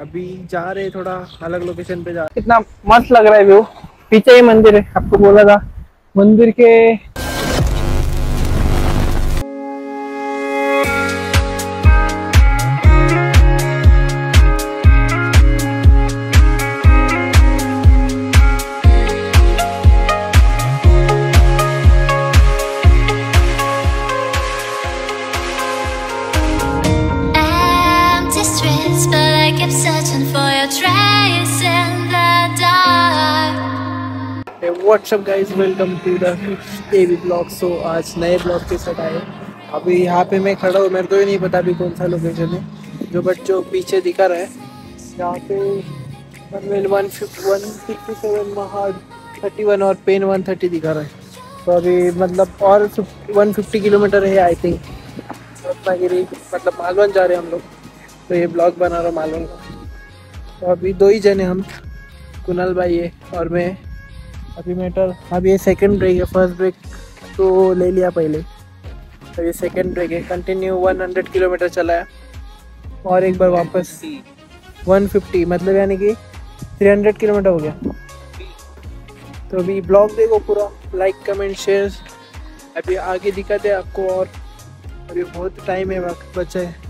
अभी जा रहे थोड़ा अलग लोकेशन पे जा कितना मस्त लग रहा है व्यू। पीछे ही मंदिर है, आपको बोला था। मंदिर के kept searching for your trace in the dark. What's up guys welcome to the AV blog so आज नए ब्लॉग के साथ आए अभी यहाँ पे मैं खड़ा हूँ। मेरे को भी नहीं पता अभी कौन सा लोकेशन है। जो बट जो पीछे दिखा रहा है। यहाँ पे one one fifty one fifty seven Mahad thirty one और पेन वन थर्टी दिखा रहा है। तो अभी मतलब और वन फिफ्टी किलोमीटर है आई थिंक रत्नागिरी मतलब मालवन जा रहे हैं हम लोग। तो ये ब्लॉग बना रहा हूँ मालूम का तो अभी दो ही जने हम, कुणाल भाई है और मैं। अभी मेटर अब ये सेकंड ब्रेक है फ़र्स्ट ब्रेक तो ले लिया पहले। अब ये सेकंड ब्रेक है कंटिन्यू 100 किलोमीटर चलाया और एक बार वापस 150 मतलब यानी कि 300 किलोमीटर हो गया। तो अभी ब्लॉग देखो पूरा लाइक कमेंट शेयर अभी आगे दिखाते हैं आपको और। अभी बहुत टाइम है वक्त बचा है।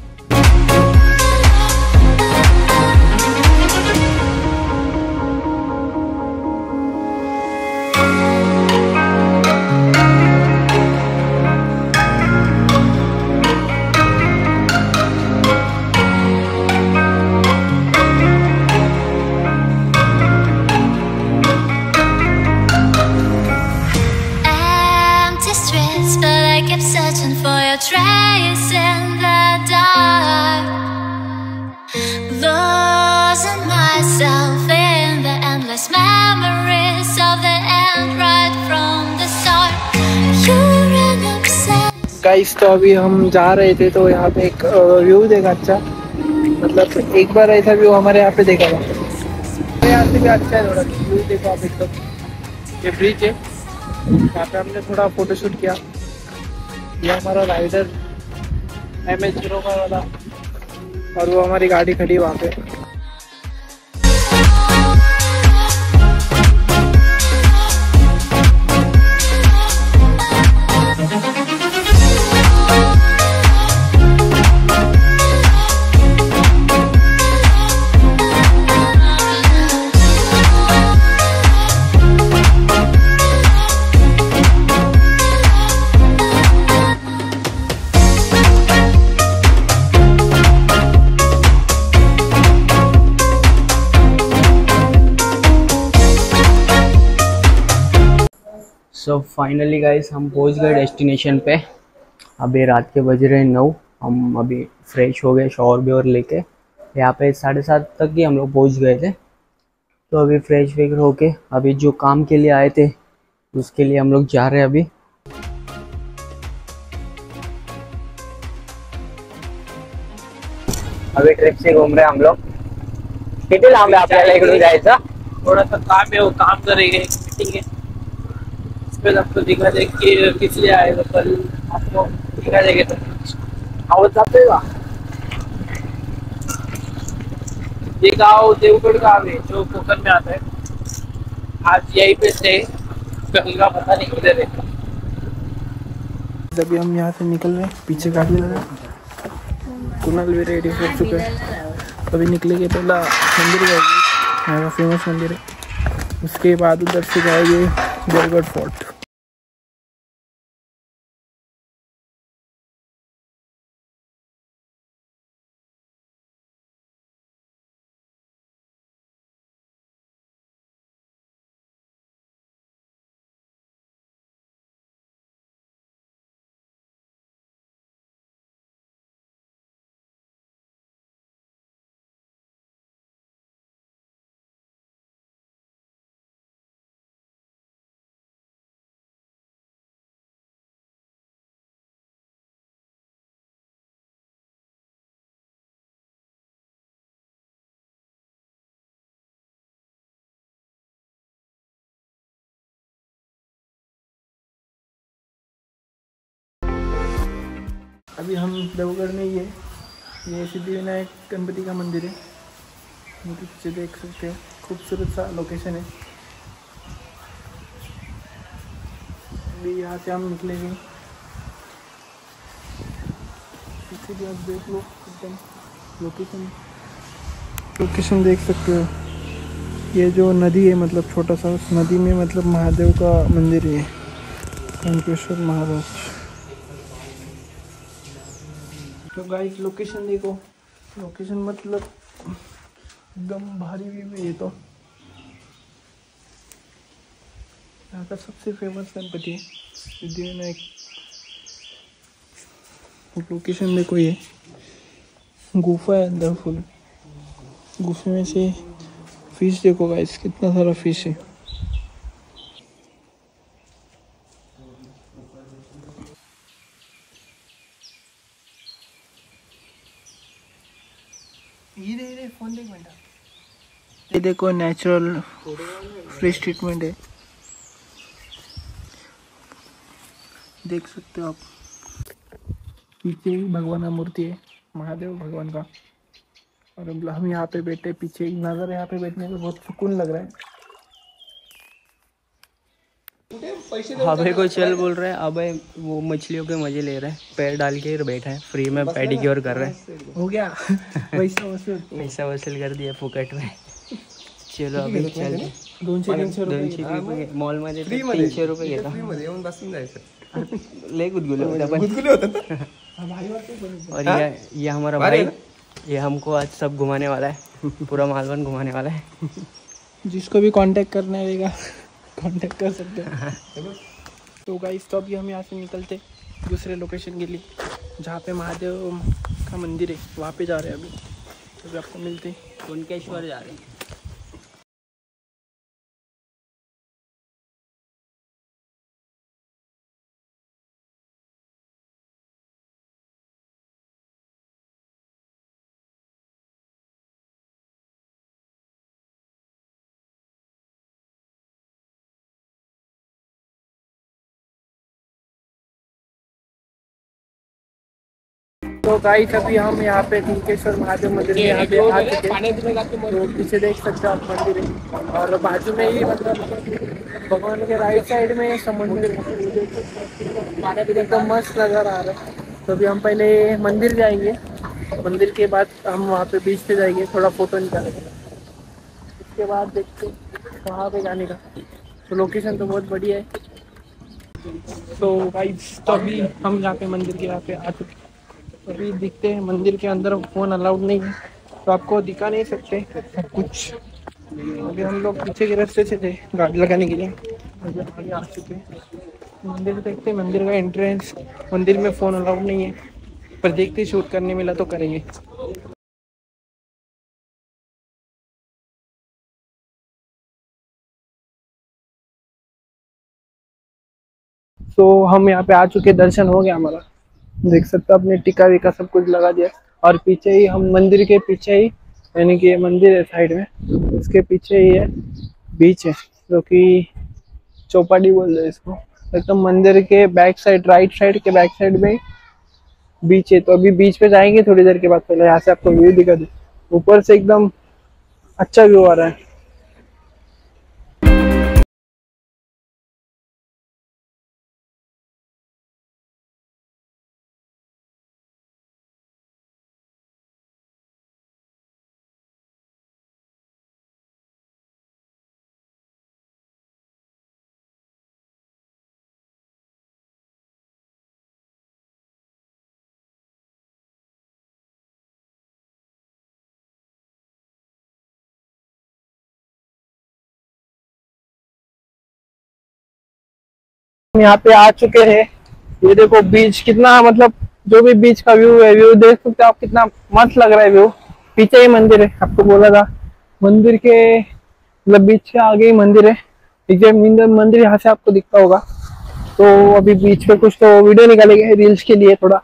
Trace in the dark. Losing myself in the endless memories of the end right from the start. Guys तो अभी हम जा रहे थे तो यहाँ पे एक व्यू देखा अच्छा मतलब एक बार ऐसा व्यू हमारे यहाँ पे देखा था तो यहाँ से भी अच्छा है थोड़ा व्यू देखो आप एकदम ये ब्रिज है यहाँ पे हमने थोड़ा फ़ोटो शूट किया ये हमारा राइडर एम एच ज़ीरो का वाला और वो हमारी गाड़ी खड़ी वहाँ पे। सो फाइनली गाइस हम पहुँच गए डेस्टिनेशन पे। अभी रात के बज रहे हैं नौ। हम अभी फ्रेश हो गए शॉवर भी और लेके। यहाँ पे साढ़े सात तक ही हम लोग पहुँच गए थे। तो अभी फ्रेश वेकर होके अभी जो काम के लिए आए थे उसके लिए हम लोग जा रहे हैं अभी। अभी ट्रिप से घूम रहे हैं हम लोग। किती लांब आहे आपल्याला इकडून जायचं थोड़ा सा काम है वो काम पे आपको दिखा दें कि किस लिए आए आपको दिखा तो आवाज़ जाते का ये गाँव देवगढ़ गाँव है जो कोकण में आता है। आज यहीं पे कहीं का पता नहीं किधर है। अभी हम यहाँ से निकल रहे हैं, पीछे लगा है। कुणाल भी रेडी हो चुके हैं। अभी निकलेंगे पहला मंदिर जाएँगे यहाँ का फ़ेमस मंदिर है। उसके बाद उधर से जाएँगे देवगढ़ फोर्ट अभी हम देवगढ़ में ही है। ये सिद्धि विनायक गणपति का मंदिर है। ये पीछे देख सकते हैं। खूबसूरत सा लोकेशन है। अभी यहाँ से हम निकलेंगे। पीछे भी आप देख लो एकदम लोकेशन लोकेशन देख सकते हो। ये जो नदी है मतलब छोटा सा उस नदी में मतलब महादेव का मंदिर है कंकेश्वर महाराज तो गाइस लोकेशन देखो। लोकेशन मतलब एकदम भारी व्यू है ये तो। यहाँ का सबसे फ़ेमस गणपति है सिद्धिविनायक लोकेशन देखो ये। गुफा है अंदर फुल गुफे में से फ़िश देखो गाइस, कितना सारा फ़िश है फ़ोन देख बेटा ये देखो नेचुरल फ्रेश ट्रीटमेंट है। देख सकते हो आप। पीछे ही भगवान का मूर्ति है महादेव भगवान का। और हम यहाँ पे बैठे पीछे एक नज़र यहाँ पे बैठने में बहुत सुकून लग रहा है। अभय को चल बोल रहे हैं अभय वो मछलियों के मज़े ले रहे हैं पैर डाल के बैठा है फ्री में पेडिक्योर कर रहे हैं। हो गया। पैसा वसूल। पैसा वसूल कर दिया फुकट में। दोनशे तीनशे रुपये तीनशे येऊन बसून जायचं. लय गुदगुले होते और ये ये हमारा भाई ये हमको आज सब घुमाने वाला है. पूरा मालवन घुमाने वाला है. जिसको भी कांटेक्ट करना रहेगा कांटेक्ट कर सकते हैं। तो गाइस तो अभी हम यहाँ से निकलते दूसरे लोकेशन के लिए जहाँ पे महादेव का मंदिर है वहाँ पे जा रहे हैं अभी। तो अभी आपको मिलते हैं। कुणकेश्वर जा रहे हैं। तो गाइस अभी हम यहाँ पे टिंकेश्वर महादेव मंदिर में यहाँ पे आ चुके तो पीछे देख सकते हो आप मंदिर है। और बाजू में ही मतलब भगवान के राइट साइड में समुद्र एकदम मस्त नज़र आ रहा है। तो अभी हम पहले मंदिर जाएँगे। मंदिर के बाद हम वहाँ पे बीच पे जाएँगे, थोड़ा फ़ोटो निकालेंगे। उसके बाद देखते वहाँ पे जाने का। तो लोकेशन तो बहुत बढ़िया है। तो भाई तो अभी हम यहाँ पे मंदिर के यहाँ पे आ चुके हैं। अभी दिखते हैं, मंदिर के अंदर फ़ोन अलाउड नहीं है तो आपको दिखा नहीं सकते कुछ। अभी हम लोग पीछे के रास्ते से थे, गाड़ी लगाने के लिए। आ चुके मंदिर देखते मंदिर का एंट्रेंस मंदिर में फ़ोन अलाउड नहीं है। पर देखते शूट करने मिला तो करेंगे। तो हम यहाँ पे आ चुके दर्शन हो गया हमारा। देख सकते हो, अपने टीका विका सब कुछ लगा दिया। और पीछे ही हम मंदिर के पीछे ही, यानी कि ये मंदिर है साइड में इसके पीछे ही है, बीच है, जो कि चौपाटी बोल रहे इसको। एकदम मंदिर के बैक साइड राइट साइड के बैक साइड में बीच है। तो अभी बीच पे जाएँगे थोड़ी देर के बाद, पहले यहाँ से आपको व्यू दिखा दे। ऊपर से एकदम अच्छा व्यू आ रहा है। यहाँ पे आ चुके हैं। ये देखो बीच कितना मतलब जो भी बीच का व्यू है, व्यू देख सकते हो आप कितना मस्त लग रहा है व्यू। पीछे ही मंदिर है, आपको बोला था। मंदिर के मतलब बीच के आगे ही मंदिर है। एग्जैक्ट मंदिर मंदिर यहाँ से आपको दिखता होगा। तो अभी बीच पे कुछ तो वीडियो निकालेंगे रील्स के लिए थोड़ा।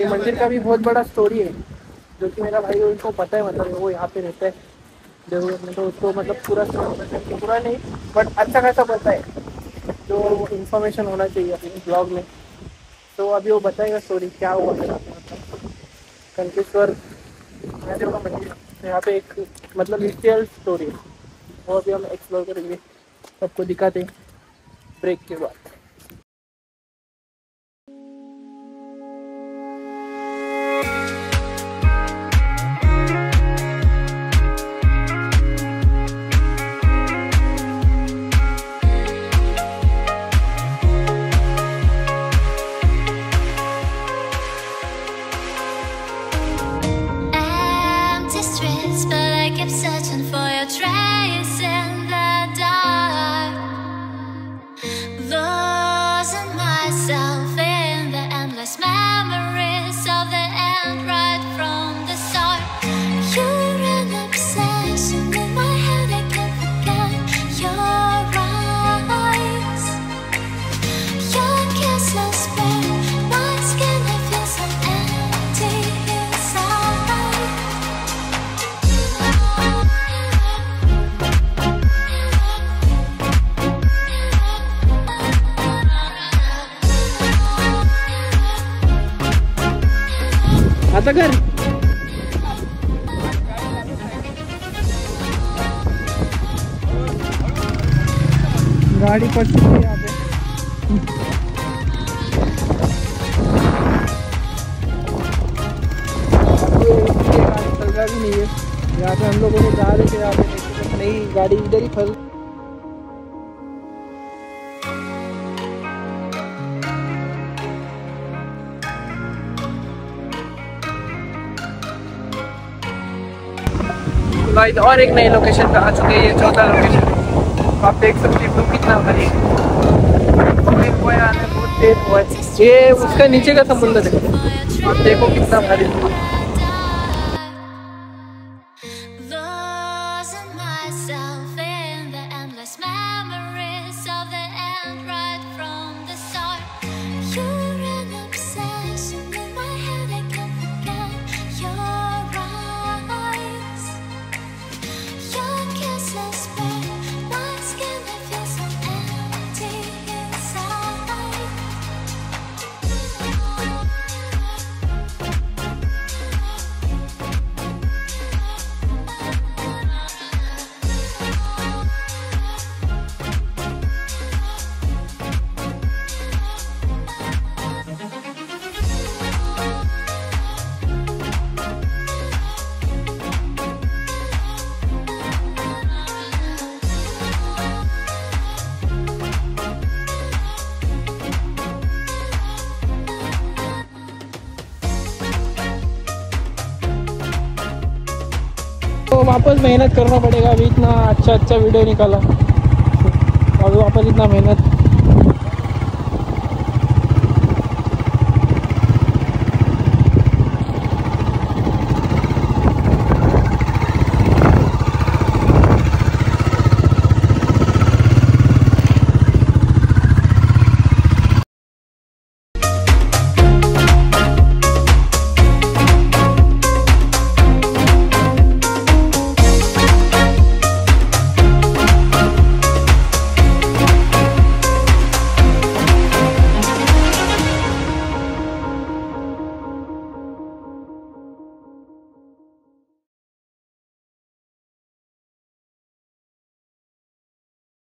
ये मंदिर का भी बहुत बड़ा स्टोरी है, जो कि मेरा भाई उनको पता है मतलब वो यहाँ पे रहता है। ज़रूरत में तो उसको मतलब पूरा। पूरा नहीं बट अच्छा खासा पता है जो इन्फॉर्मेशन होना चाहिए अपने ब्लॉग में। तो अभी वो बताएगा स्टोरी क्या हुआ। मतलब कंकेश्वर मंदिर, यहाँ पे एक मतलब हिस्ट्रियल स्टोरी है। वो अभी हम एक्सप्लोर करेंगे, सबको दिखाते हैं ब्रेक के बाद। आता कर गाड़ी पर चुकी है यहाँ पे भी नहीं है। यहाँ पे हम लोगों ने जा रहे थे, यहाँ पे नहीं, गाड़ी इधर ही फंस गाइस और एक नई लोकेशन पे आ चुके हैं, ये चौथा लोकेशन आप देख सकते हैं व्यू कितना है। ये उसका नीचे का समुंदर है। आप देखो कितना भारी तो वापस मेहनत करना पड़ेगा अभी इतना अच्छा अच्छा वीडियो निकाला। अभी वापस इतना मेहनत